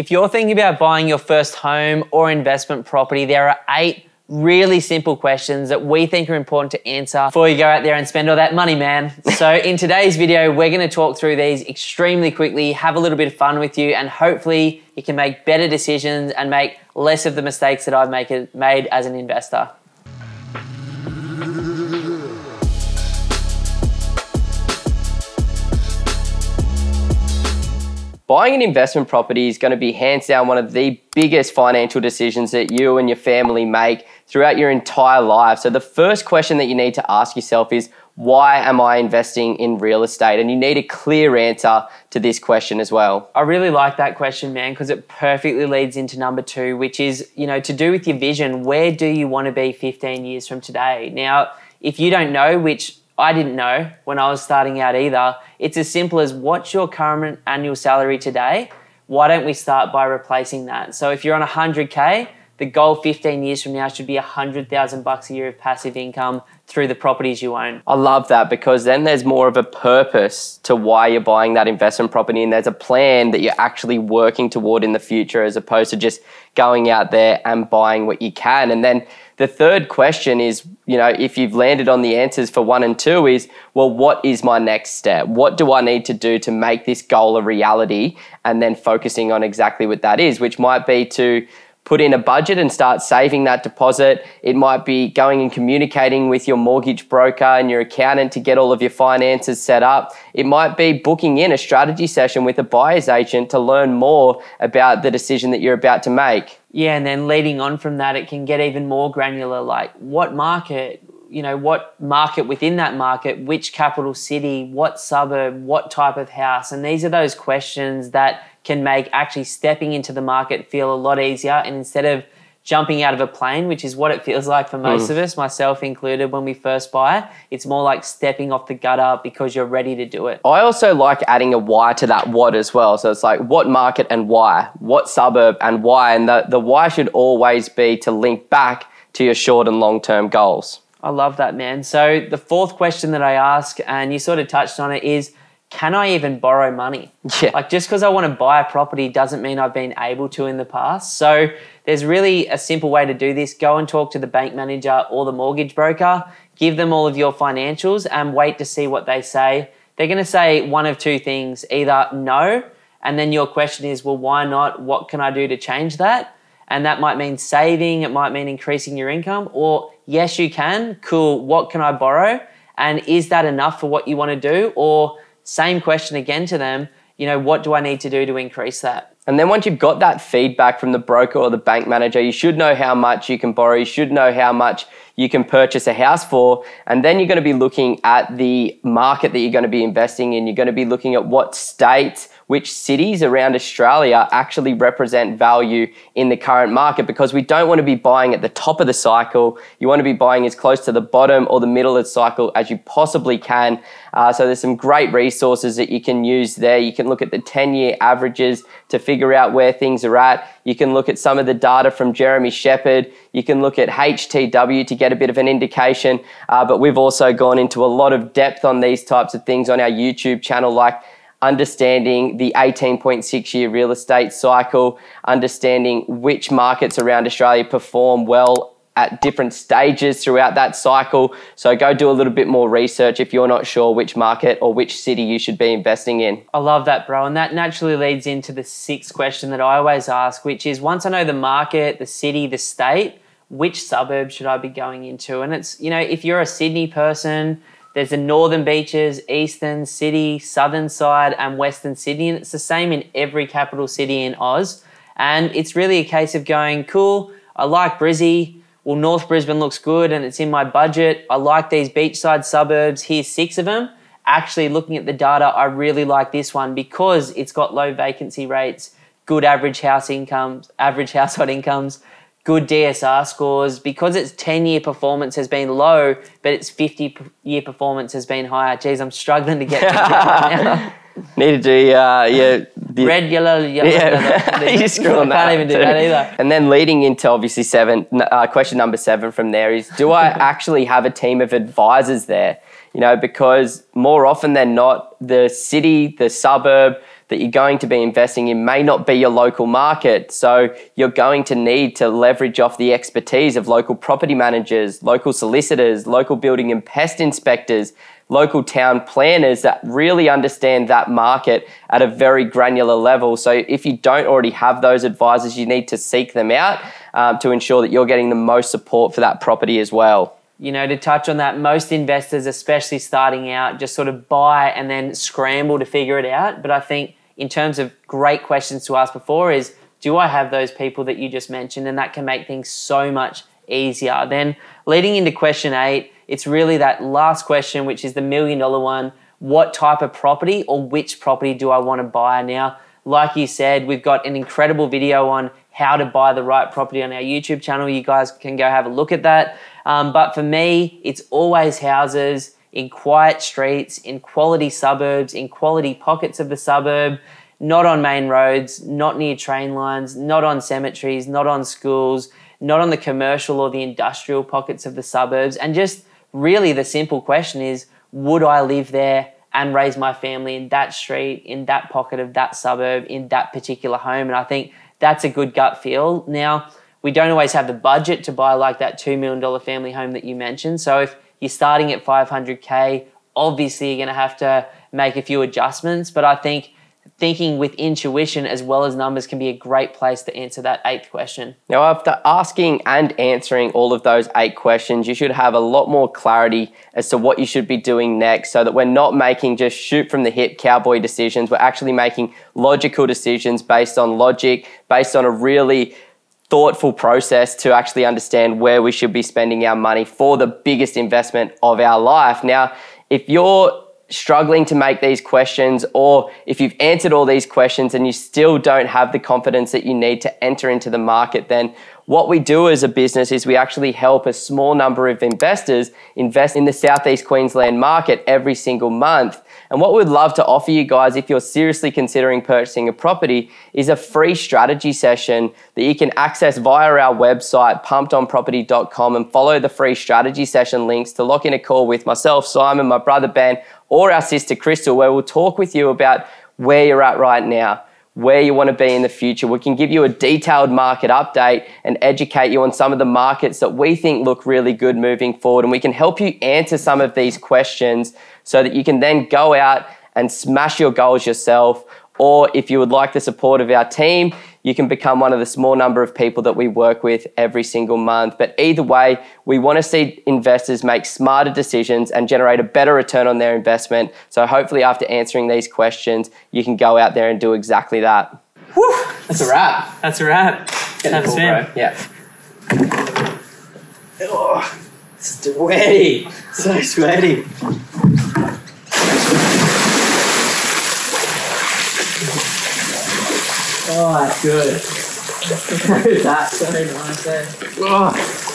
If you're thinking about buying your first home or investment property, there are eight really simple questions that we think are important to answer before you go out there and spend all that money, man. so, in today's video, we're going to talk through these extremely quickly, have a little bit of fun with you, and hopefully you can make better decisions and make less of the mistakes that I've make, made as an investor. Buying an investment property is going to be hands down one of the biggest financial decisions that you and your family make throughout your entire life. So, the first question that you need to ask yourself is, why am I investing in real estate? And you need a clear answer to this question as well. I really like that question, man, because it perfectly leads into number two, which is, you know, to do with your vision. Where do you want to be 15 years from today? Now, if you don't know, which I didn't know when I was starting out either. It's as simple as what's your current annual salary today? Why don't we start by replacing that? So if you're on 100K, the goal 15 years from now should be 100,000 bucks a year of passive income through the properties you own. I love that because then there's more of a purpose to why you're buying that investment property and there's a plan that you're actually working toward in the future as opposed to just going out there and buying what you can. And then the third question is, you know, if you've landed on the answers for one and two, is, well, what is my next step? What do I need to do to make this goal a reality? And then focusing on exactly what that is, which might be to put in a budget and start saving that deposit. It might be going and communicating with your mortgage broker and your accountant to get all of your finances set up. It might be booking in a strategy session with a buyer's agent to learn more about the decision that you're about to make. Yeah, and then leading on from that, it can get even more granular like what market, you know, what market within that market, which capital city, what suburb, what type of house. And these are those questions that can make actually stepping into the market feel a lot easier. And instead of jumping out of a plane, which is what it feels like for most mm. of us, myself included, when we first buy, it's more like stepping off the gutter because you're ready to do it. I also like adding a why to that what as well. So it's like what market and why, what suburb and why. And the, the why should always be to link back to your short and long term goals. I love that, man. So the fourth question that I ask, and you sort of touched on it, is can I even borrow money? Yeah. Like just because I want to buy a property doesn't mean I've been able to in the past. So there's really a simple way to do this. Go and talk to the bank manager or the mortgage broker, give them all of your financials and wait to see what they say. They're going to say one of two things either no, and then your question is, well, why not? What can I do to change that? And that might mean saving, it might mean increasing your income, or yes, you can. Cool. What can I borrow? And is that enough for what you want to do? Or same question again to them, you know, what do I need to do to increase that? And then once you've got that feedback from the broker or the bank manager, you should know how much you can borrow, you should know how much you can purchase a house for. And then you're going to be looking at the market that you're going to be investing in. You're going to be looking at what states, which cities around Australia actually represent value in the current market because we don't want to be buying at the top of the cycle. You want to be buying as close to the bottom or the middle of the cycle as you possibly can. Uh, so there's some great resources that you can use there. You can look at the 10 year averages to figure out where things are at. You can look at some of the data from Jeremy Sheppard. You can look at HTW to get a bit of an indication. Uh, but we've also gone into a lot of depth on these types of things on our YouTube channel, like understanding the 18.6 year real estate cycle, understanding which markets around Australia perform well at different stages throughout that cycle. So go do a little bit more research if you're not sure which market or which city you should be investing in. I love that, bro. And that naturally leads into the sixth question that I always ask, which is once I know the market, the city, the state, which suburb should I be going into? And it's, you know, if you're a Sydney person, there's the northern beaches, eastern, city, southern side, and western Sydney. And it's the same in every capital city in Oz. And it's really a case of going, cool, I like Brizzy. Well, North Brisbane looks good and it's in my budget. I like these beachside suburbs. Here's six of them. Actually, looking at the data, I really like this one because it's got low vacancy rates, good average house incomes, average household incomes, good DSR scores because its 10 year performance has been low, but its 50 year performance has been higher. Geez, I'm struggling to get to Need to do, uh, yeah. The, Red, yellow, yellow. Yeah, you screw on I can't even do that either. And then leading into obviously seven, uh, question number seven from there is do I actually have a team of advisors there? You know, because more often than not, the city, the suburb, that you're going to be investing in may not be your local market. So you're going to need to leverage off the expertise of local property managers, local solicitors, local building and pest inspectors, local town planners that really understand that market at a very granular level. So if you don't already have those advisors, you need to seek them out um, to ensure that you're getting the most support for that property as well you know, to touch on that, most investors, especially starting out, just sort of buy and then scramble to figure it out. But I think in terms of great questions to ask before is, do I have those people that you just mentioned? And that can make things so much easier. Then leading into question eight, it's really that last question, which is the million dollar one. What type of property or which property do I want to buy? Now, like you said, we've got an incredible video on how to buy the right property on our YouTube channel. You guys can go have a look at that. Um, but for me, it's always houses in quiet streets, in quality suburbs, in quality pockets of the suburb, not on main roads, not near train lines, not on cemeteries, not on schools, not on the commercial or the industrial pockets of the suburbs. And just really the simple question is would I live there and raise my family in that street, in that pocket of that suburb, in that particular home? And I think that's a good gut feel. Now, we don't always have the budget to buy like that $2 million family home that you mentioned. So if you're starting at 500K, obviously you're going to have to make a few adjustments. But I think thinking with intuition as well as numbers can be a great place to answer that eighth question. Now, after asking and answering all of those eight questions, you should have a lot more clarity as to what you should be doing next so that we're not making just shoot from the hip cowboy decisions. We're actually making logical decisions based on logic, based on a really thoughtful process to actually understand where we should be spending our money for the biggest investment of our life. Now, if you're struggling to make these questions, or if you've answered all these questions and you still don't have the confidence that you need to enter into the market, then what we do as a business is we actually help a small number of investors invest in the Southeast Queensland market every single month. And what we'd love to offer you guys, if you're seriously considering purchasing a property, is a free strategy session that you can access via our website, pumpedonproperty.com, and follow the free strategy session links to lock in a call with myself, Simon, my brother Ben, or our sister Crystal, where we'll talk with you about where you're at right now where you want to be in the future. We can give you a detailed market update and educate you on some of the markets that we think look really good moving forward. And we can help you answer some of these questions so that you can then go out and smash your goals yourself. Or if you would like the support of our team, you can become one of the small number of people that we work with every single month. But either way, we want to see investors make smarter decisions and generate a better return on their investment. So hopefully, after answering these questions, you can go out there and do exactly that. Whew, that's a wrap. That's a wrap. Have cool, Yeah. Oh, sweaty. So sweaty. Oh, that's good. that's so nice. Eh? Oh.